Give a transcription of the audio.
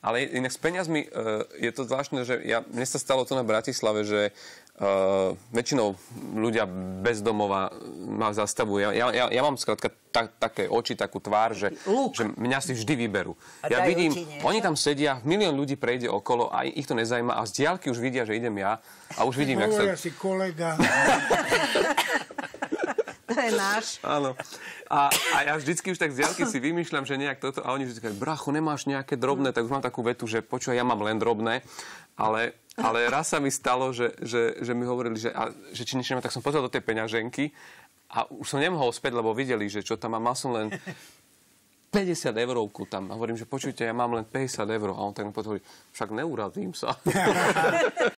Ale inak s peniazmi uh, je to zvláštne, že ja, mne sa stalo to na Bratislave, že uh, väčšinou ľudia bez domova ma zastavujú. Ja, ja, ja mám skrátka ta, také oči, takú tvár, že, že mňa si vždy vyberú. A Ja vidím, niečo? oni tam sedia, milión ľudí prejde okolo a ich to nezajíma a z diálky už vidia, že idem ja a už vidím, jak sa... Si kolega. To je náš. Áno. A, a ja vždycky už tak z si vymýšľam, že nejak toto, a oni vždy říkajú, bracho, nemáš nejaké drobné, tak už mám takú vetu, že počúvaj, ja mám len drobné, ale, ale raz sa mi stalo, že, že, že mi hovorili, že, a, že či nič nemá, tak som pozrel do tej peňaženky a už som nemohol späť, lebo videli, že čo tam mám, mal som len 50 eurovku tam. A hovorím, že počujte, ja mám len 50 eur. A on tak mi potom hovorí, však neurazím sa.